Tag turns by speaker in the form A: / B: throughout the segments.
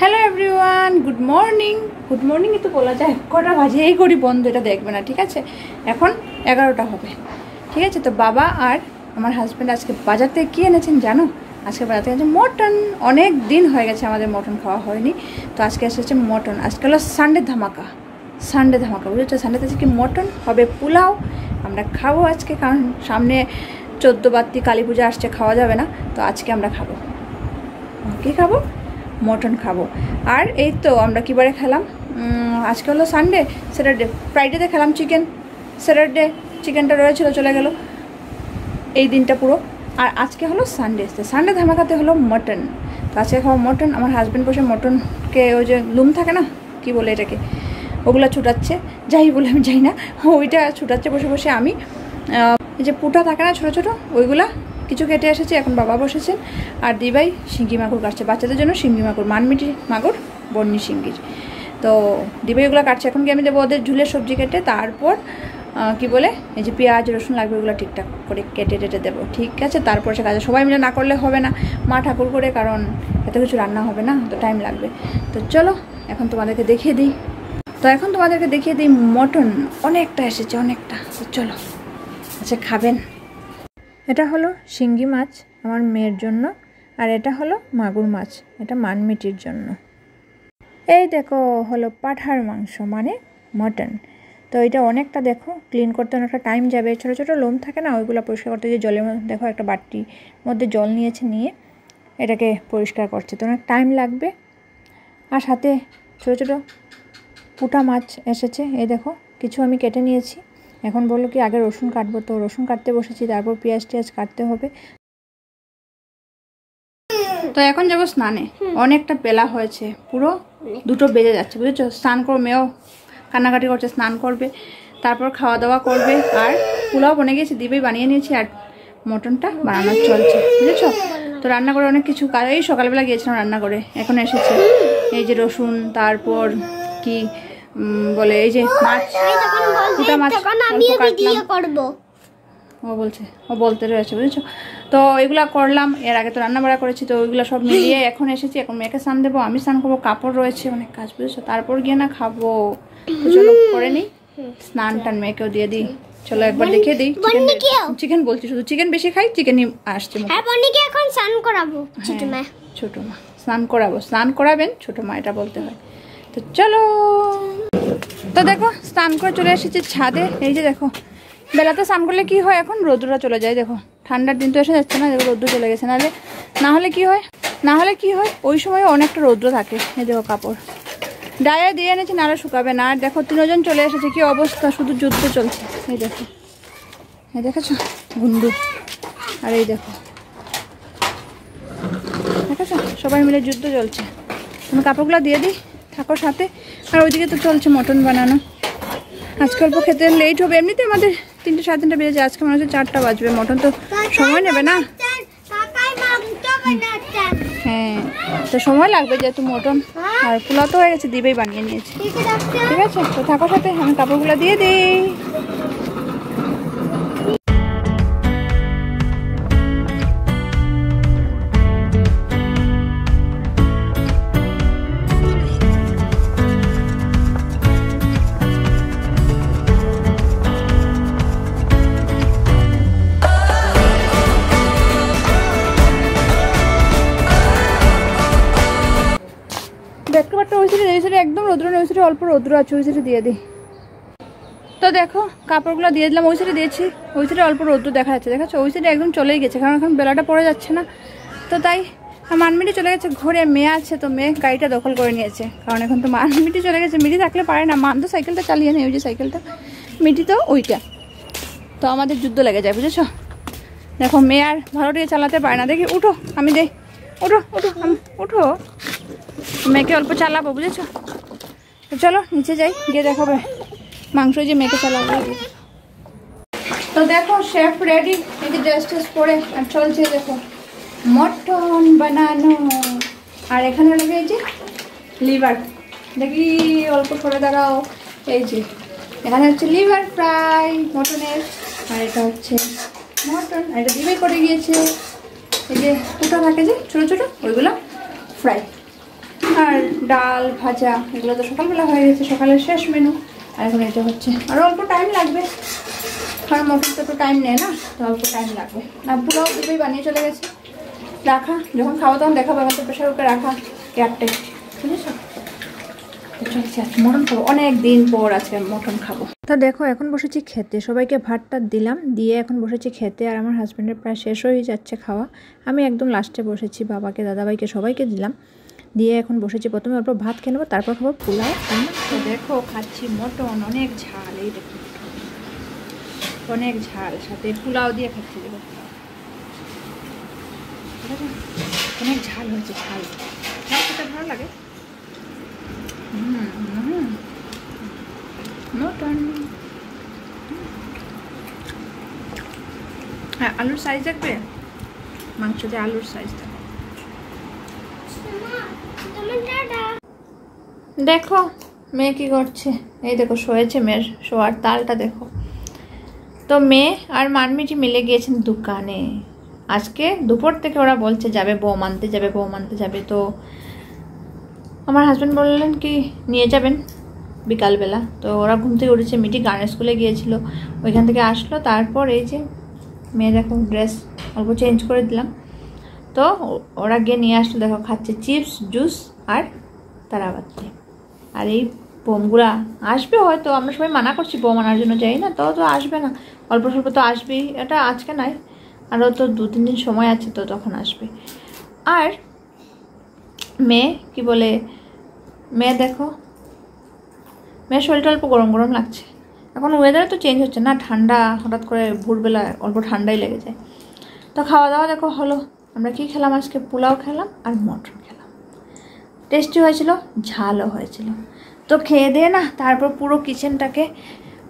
A: Hello everyone good morning good মর্নিংই তো বলা যায় কটা বাজে, এই করি বন্ধ, এটা দেখবে না, ঠিক আছে? এখন এগারোটা হবে, ঠিক আছে? তো বাবা আর আমার হাজব্যান্ড আজকে বাজার থেকে কী এনেছেন জানো? আজকে বাজার থেকে মটন। অনেক দিন হয়ে গেছে আমাদের মটন খাওয়া হয়নি। তো আজকে এসেছে মটন। আজকে হলো সানডে ধামাকা। সানডে ধামাকা, বুঝেছ? সানডেতে আজকে মটন? হবে পোলাও। আমরা খাব আজকে, কারণ সামনে চোদ্দ বাত্তি কালী পূজা আসছে, খাওয়া যাবে না। তো আজকে আমরা খাব। কী খাব? মটন খাব। আর এই তো আমরা কীবারে খেলাম? আজকে হলো সানডে স্যাটারডে ফ্রাইডেতে খেলাম চিকেন স্যাটারডে চিকেনটা রয়েছিল, চলে গেল। এই দিনটা পুরো। আর আজকে হলো সানডে সানডে ধামাকাতে হলো মটন। তো আজকে খাওয়া মটন। আমার হাজব্যান্ড বসে মটনকে ওই যে লুম থাকে না, কি বলে এটাকে, ওগুলো ছুটাচ্ছে। যাই বলে আমি যাই না। ওইটা ছুটাচ্ছে বসে বসে আমি। যে পুটা থাকে না ছোটো ছোটো, ওইগুলা কিছু কেটে এসেছে, এখন বাবা বসেছেন। আর দিবাই শিঙ্গি মাগুর কাটছে। বাচ্চাদের জন্য শিঙ্গি মাগুর, মানমিটি মাগুর, বন্নি শিঙ্গির। তো দিবাই ওগুলো কাটছে। এখন কি আমি দেবো ওদের ঝুলের সবজি কেটে, তারপর কি বলে, এই যে পেঁয়াজ, রসুন লাগবে ওগুলো ঠিকঠাক করে কেটে টেটে দেবো। ঠিক আছে? তারপর সে কাজে সবাই মিলে না করলে হবে না। মা ঠাকুর করে, কারণ এত কিছু রান্না হবে না, তো টাইম লাগবে। তো চলো, এখন তোমাদেরকে দেখিয়ে দিই। তো এখন তোমাদেরকে দেখিয়ে দিই মটন অনেকটা এসেছে, অনেকটা। তো চলো আচ্ছা খাবেন। এটা হলো শিঙ্গি মাছ আমার মেয়ের জন্য, আর এটা হলো মাগুর মাছ, এটা মানমিটির জন্য। এই দেখো, হলো পাঠার মাংস মানে মটন। তো এটা অনেকটা দেখো ক্লিন করতে অনেকটা টাইম যাবে। ছোটো ছোটো লোম থাকে না, ওইগুলো পরিষ্কার করতে যে জলের মধ্যে, দেখো একটা বাটির মধ্যে জল নিয়েছে নিয়ে এটাকে পরিষ্কার করছে। তো অনেক টাইম লাগবে। আর সাথে ছোটো ছোটো পুটা মাছ এসেছে, এই দেখো, কিছু আমি কেটে নিয়েছি। এখন বলল কি আগে রসুন কাটবো তো রসুন কাটতে বসেছি তারপর পেঁয়াজ টিয়াজ কাটতে হবে। তো এখন যাব স্নানে। অনেকটা বেলা হয়েছে পুরো দুটো বেজে যাচ্ছে বুঝেছ? স্নান করো মেয়েও কান্নাকাটি করছে স্নান করবে তারপর খাওয়া দাওয়া করবে আর পোলাও বনে গেছে দিবে বানিয়ে নিয়েছি আর মটনটা বানানো চলছে বুঝেছ? তো রান্না করে অনেক কিছু কাজ এই সকালবেলা গিয়েছিলাম রান্না করে এখন এসেছে। এই যে রসুন তারপর কি বলে এই যে মাছ গোটা মাছ কাটলাম।
B: করব।
A: ও বলছে ও বলতে রয়েছে বুঝেছ? তো এগুলা করলাম এর আগে তো রান্না বাড়া করেছি তো ওইগুলো সব মিলিয়ে এখন এসেছি এখন মেয়েকে স্নান দেবো আমি স্নান করব কাপড় রয়েছে অনেক কাজ বুঝেছ? তারপর গিয়ে না খাব। তো চলো করে নিই স্নান টান মেয়েকেও দিয়ে দিই। চলো একবার দেখিয়ে দিই চিকেন বলছি শুধু চিকেন বেশি খাই চিকেনই আসছে।
B: হ্যাঁ এখন স্নান করাবো
A: হ্যাঁ, ছোট মা। স্নান করাবো স্নান করাবেন ছোট মা এটা বলতে হয়। তো চলো। তো দেখো, স্নান করে চলে এসেছি ছাদে। এই যে দেখো, বেলাতে স্নান করলে কি হয় এখন? রোদ্রটা চলে যায়, দেখো। ঠান্ডার দিন তো এসে যাচ্ছে না, দেখো রোদ্র চলে গেছে। নাহলে না হলে কি হয়? না হলে কি হয়? ওই সময় অনেকটা রৌদ্র থাকে, এই দেখো কাপড়। ডায়ে দিয়ে এনেছি, নাহলে শুকাবে না। আর দেখো, তিনজন চলে এসেছে, কি অবস্থা? শুধু যুদ্ধ চলছে। এই দেখো। এই দেখেছ? গুন্ডু। আর এই দেখো। দেখেছ? সবাই মিলে যুদ্ধ চলছে। আমি কাপড়গুলো দিয়ে দিই? থাকো সাথে। আর ওইদিকে তো চলছে মটন বানানো। আজকে অল্প খেতে লেট হবে। এমনিতে আমাদের তিনটে সাড়ে তিনটে বেজেছে। আজকে মনে হচ্ছে চারটা বাজবে। মটন তো সময় নেবে না। হ্যাঁ তো সময় লাগবে যেহেতু মটন। আর পোলা তো হয়ে গেছে, দিবেই বানিয়ে নিয়েছে।
B: ঠিক আছে?
A: তো থাকো সাথে আমি কাপড়গুলো দিয়ে দিই। অল্প রৌদ্র আছে, ওই সাইডে দিয়ে দিই। তো দেখো, কাপড়গুলো দিয়ে দিলাম, ওই সাইডে দিয়েছি। ওই সাইডে অল্প রৌদ্র দেখা যাচ্ছে, দেখাচ্ছ? ওই সাইডে একদম চলেই গেছে, কারণ এখন বেলাটা পড়ে যাচ্ছে না। তো তাই, মানমিটি চলে গেছে ঘরে, মেয়ে আছে, তো মেয়ে গাড়িটা দখল করে নিয়েছে। কারণ এখন তো মানমিটি চলে গেছে, মিটি থাকলে পারে না। মান তো সাইকেলটা চালিয়ে নেই, ওই যে সাইকেলটা। মিটি তো ওইটা। তো আমাদের যুদ্ধ লেগে যায়, বুঝেছ? দেখো, মেয়ে আর ভালো দিয়ে চালাতে পারে না। দেখি, উঠো, আমি দেই। উঠো উঠো আম- উঠো। মেয়েকে অল্প চালাবো, বুঝেছ? চলো, নিচে যাই, গিয়ে দেখাবে। মাংস যে মেয়েকে চালাবো তো দেখো শেফ রেডি যে ড্রেস পরে আর চলছে দেখো। মটন বানানো। আর এখানে লেগে এই যে লিভার দেখি, অল্প করে দাঁড়াও। এই যে, এখানে হচ্ছে লিভার ফ্রাই মটনের। আর এটা হচ্ছে মটন, আর এটা দিবে করে গিয়েছে। এই যে থাকে যে, ছোটো ছোটো, ওইগুলো ফ্রাই আর ডাল, ভাজা, এগুলো তো সকালবেলা হয়ে গেছে, সকালের শেষ মেনু আর এখন এটা হচ্ছে, আর অল্প টাইম লাগবে। কারণ মটন তো একটু টাইম নেয় না, তো অল্প টাইম লাগবে। আর পুরাও দুটোই বানিয়ে চলে গেছে। রাখা, যখন খাওয়া তখন দেখাবো তো প্রেশার কুকারে রাখা এয়ারটাই বুঝেছ? মটন খাব। অনেক দিন পর আজকে মটন খাব। তো দেখো, এখন বসেছি খেতে। সবাইকে ভাতটা দিলাম, দিয়ে এখন বসেছি খেতে, আর আমার হাজব্যান্ডের প্রায় শেষ হয়ে যাচ্ছে খাওয়া। আমি একদম লাস্টে বসেছি, বাবাকে, দাদাভাইকে সবাইকে দিলাম। দিয়ে এখন বসেছি প্রথমে অল্প ভাত খেয়ে নেব, তারপর খাব পোলাও। দেখো, খাচ্ছি মটন, অনেক ঝাল, এই দেখো। অনেক ঝাল, সাথে পোলাও দিয়ে খাচ্ছি, দেখো অনেক ঝাল হয়েছে, ঝাল। ঝাল খেতে ভালো লাগে। মটন। হ্যাঁ আলুর সাইজ দেখবে? মাংস দিয়ে আলুর সাইজ দেখো, মেয়ে কি করছে? এই দেখো, শোয়েছে মেয়ের শোয়ার তালটা দেখো। তো মেয়ে আর মানমিটি মিলে গিয়েছেন দোকানে। আজকে দুপুর থেকে ওরা বলছে যাবে, বউ মানতে যাবে, বউ মানতে যাবে। তো আমার হাজব্যান্ড বললেন কি, নিয়ে যাবেন বিকালবেলা। তো ওরা ঘুম থেকে উঠেছে মিটি গানের স্কুলে গিয়েছিল। ওইখান থেকে আসলো, তারপর এই যে মেয়ে দেখো ড্রেস অল্প চেঞ্জ করে দিলাম। তো ওরা গিয়ে নিয়ে আসলো, দেখো খাচ্ছে চিপস, জুস আর তারা তারাবাতি। আর এই বোমগুলা আসবে হয়তো, আমরা সবাই মানা করছি বোম আনার জন্য, যাই না, তো তো আসবে না। অল্প স্বল্প তো আসবেই, এটা আজকে নাই, আরও তো দু, তিন দিন সময় আছে তো তখন আসবে। আর মেয়ে, কি বলে, মেয়ে দেখো, মেয়ের শরীরটা অল্প গরম গরম লাগছে। এখন ওয়েদার তো চেঞ্জ হচ্ছে না, ঠান্ডা, হঠাৎ করে ভোরবেলা অল্প ঠান্ডাই লেগে যায়। তো খাওয়া দাওয়া দেখো হলো। আমরা কি খেলাম? আজকে পোলাও খেলাম আর মটন খেলাম। টেস্টি হয়েছিল, ঝালও হয়েছিল। তো খেয়ে দিয়ে না, তারপর পুরো কিচেনটাকে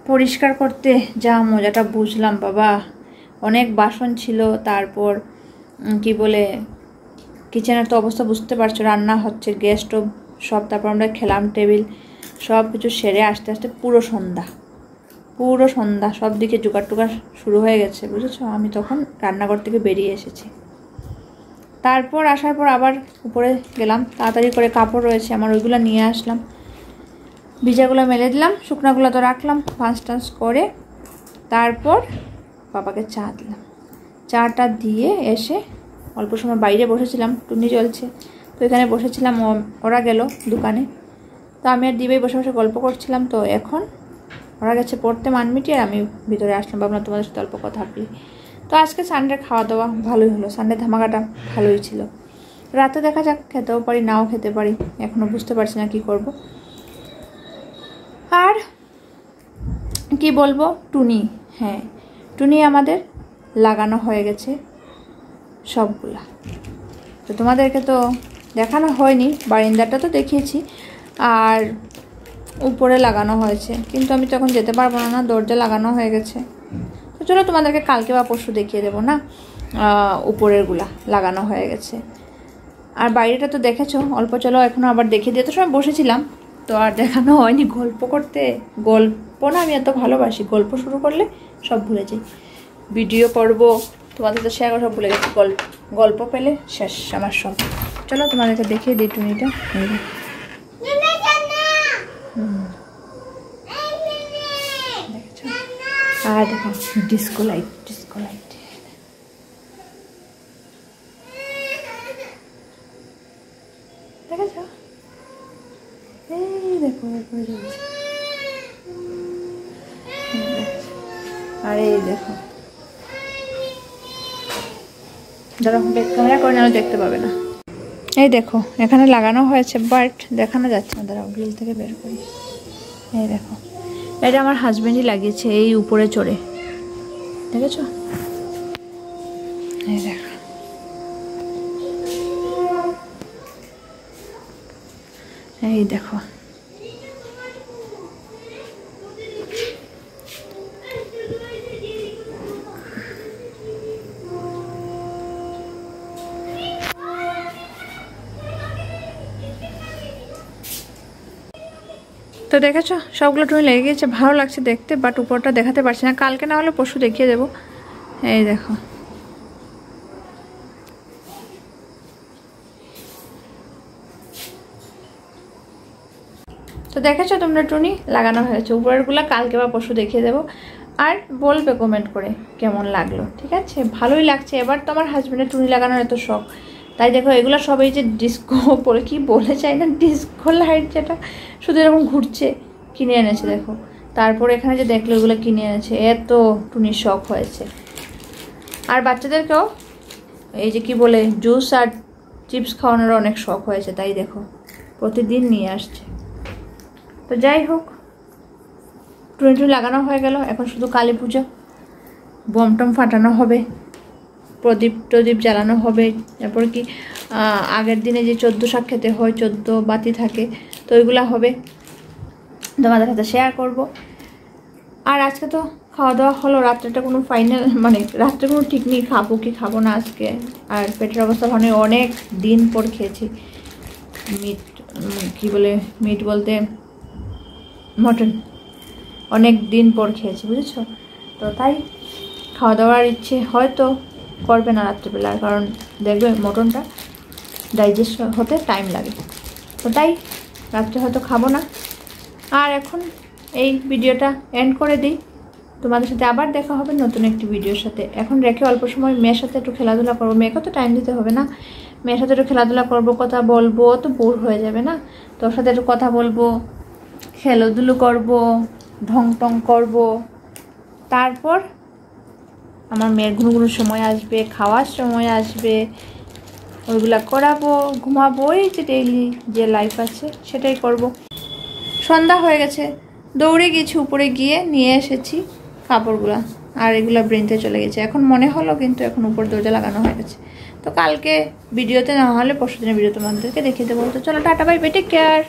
A: পরিষ্কার করতে যা মজাটা বুঝলাম, বাবা। অনেক বাসন ছিল, তারপর কি বলে কিচেনের তো অবস্থা বুঝতে পারছ, রান্না হচ্ছে গ্যাস স্টোভ সব, তারপর আমরা খেলাম টেবিল সব কিছু সেরে আস্তে আস্তে পুরো সন্ধ্যা। পুরো সন্ধ্যা, সব দিকে জোগাড় টুগাড় শুরু হয়ে গেছে, বুঝেছ? আমি তখন রান্নাঘর থেকে বেরিয়ে এসেছি। তারপর আসার পর আবার উপরে গেলাম। তাড়াতাড়ি করে কাপড় রয়েছে, আমার ওইগুলো নিয়ে আসলাম। ভিজাগুলো মেলে দিলাম, শুকনাগুলো তো রাখলাম পাঁচ টাঁচ করে তারপর বাবাকে চা দিলাম। চাটা দিয়ে এসে অল্প সময় বাইরে বসেছিলাম, টুনি চলছে। তো এখানে বসেছিলাম ওরা গেল দোকানে। তো আমি আর দিবেই বসে বসে গল্প করছিলাম। তো এখন ওরা গেছে পড়তে মানমিটি আর আমি ভিতরে আসলাম। ভাবলাম তোমাদের সাথে অল্প কথা বলি তো আজকে সানডে খাওয়া দাওয়া ভালোই হলো। সানডে ধামাকাটা ভালোই ছিল। রাতে দেখা যাক, খেতেও পারি, নাও খেতে পারি। এখনও বুঝতে পারছি না কি করব। আর কি বলব? টুনি হ্যাঁ। টুনি আমাদের লাগানো হয়ে গেছে সবগুলা। তো তোমাদেরকে তো দেখানো হয়নি, বারিন্দাটা তো দেখিয়েছি। আর উপরে লাগানো হয়েছে। কিন্তু আমি তখন যেতে পারব না, দরজা লাগানো হয়ে গেছে। চলো তোমাদেরকে কালকে বা পরশু দেখিয়ে দেবো না? উপরেরগুলা লাগানো হয়ে গেছে। আর বাইরেটা তো দেখেছ, অল্প চলো এখনও আবার দেখে দিয়ে। তো সময় বসেছিলাম, তো আর দেখানো হয়নি। গল্প করতে, গল্প না, আমি এত ভালোবাসি। গল্প শুরু করলে সব ভুলে যাই। ভিডিও করব, তোমাদের তো শেয়ার সব ভুলে গেছি। গল্প গল্প পেলে শেষ, আমার সব। চলো তোমাদেরকে দেখিয়ে দিই টুনিটা এই দেখো।
B: ননা জানা
A: হুম,
B: এই মিনি
A: দেখেছ আর দেখো ডিস্কো লাইট ডিস্কো লাইট এই আর এই দেখো। যারা দেখতে পাবে না। এই দেখো, এখানে লাগানো হয়েছে, বাট দেখানো যাচ্ছে না। দাঁড়াও, গ্রিল থেকে বের করি। এই দেখো। এটা আমার হাজব্যান্ডই লাগিয়েছে এই উপরে চড়ে। দেখেছ? এই দেখো। এই দেখো। তো দেখেছ? সবগুলো টুনি লেগে গেছে ভালো লাগছে দেখতে বাট উপরটা দেখাতে পারছি না। কালকে না হলে পরশু দেখিয়ে দেবো। এই দেখো। তো দেখেছ তোমরা টুনি? লাগানো হয়েছে। উপরেরগুলো কালকে বা পরশু দেখিয়ে দেবো। আর বলবে কমেন্ট করে কেমন লাগল, ঠিক আছে? ভালোই লাগছে। এবার তোমার হাজব্যান্ডের টুনি লাগানোর এত শখ। তাই দেখো, এগুলো সব এই যে ডিস্কো পরে কি বলে চাই না ডিস্কো লাইট যেটা, শুধু এরকম ঘুরছে, কিনে এনেছে দেখো। তারপর এখানে যে দেখল এগুলো কিনে এনেছে, এত টুনির শখ হয়েছে। আর বাচ্চাদেরকেও, এই যে কি বলে জুস আর চিপস খাওয়ানোর অনেক শখ হয়েছে, তাই দেখো, প্রতিদিন নিয়ে আসছে। তো যাই হোক টুনি টুনি লাগানো হয়ে গেল, এখন শুধু কালী পুজো, বম টম ফাটানো হবে। প্রদীপ টদীপ জ্বালানো হবে। তারপর কি আগের দিনে যে চোদ্দ শাক খেতে হয়, চোদ্দ বাতি থাকে, তো ওইগুলো হবে। তোমাদের সাথে শেয়ার করব। আর আজকে তো খাওয়া দাওয়া হলো, রাত্রেটা কোনো ফাইনাল মানে রাত্রে কোনো ঠিক নেই, খাব কি খাব না আজকে। আর পেটের অবস্থা ভালো অনেক দিন পর খেয়েছি। মিট কি বলে মিট বলতে মটন অনেক দিন পর খেয়েছি, বুঝেছ? তো তাই খাওয়া দাওয়ার ইচ্ছে, হয়তো করবে না রাত্রিবেলা, কারণ দেখবে মটনটা ডাইজেস্ট হতে টাইম লাগে। তো তাই রাত্রে হয়তো খাব না। আর এখন এই ভিডিওটা এন্ড করে দিই। তোমাদের সাথে আবার দেখা হবে নতুন একটি ভিডিওর সাথে। এখন রেখে অল্প সময় মেয়ের সাথে একটু খেলাধুলা করব। মেয়েকে তো টাইম দিতে হবে না। মেয়ের সাথে একটু খেলাধুলা করব, কথা বলব তো বোর হয়ে যাবে না। তোর সাথে একটু কথা বলব খেলাধুলো করব, ঢং টং করব। তারপর আমার মেয়ের ঘুরু ঘুরু সময় আসবে, খাওয়ার সময় আসবে, ওইগুলা করাবো, ঘুমাবো, এই যে ডেইলি যে লাইফ আছে, সেটাই করব। সন্ধ্যা হয়ে গেছে, দৌড়ে গেছি, উপরে গিয়ে নিয়ে এসেছি কাপড়গুলা, আর এগুলো ব্রেনতে চলে গেছে। এখন মনে হলো কিন্তু এখন উপর দরজা লাগানো হয়ে গেছে। তো কালকে ভিডিওতে না হলে পরশু দিনের ভিডিও তোমাদেরকে দেখিয়ে দেবো। তো চলো, টাটা বাই বেটে কেয়ার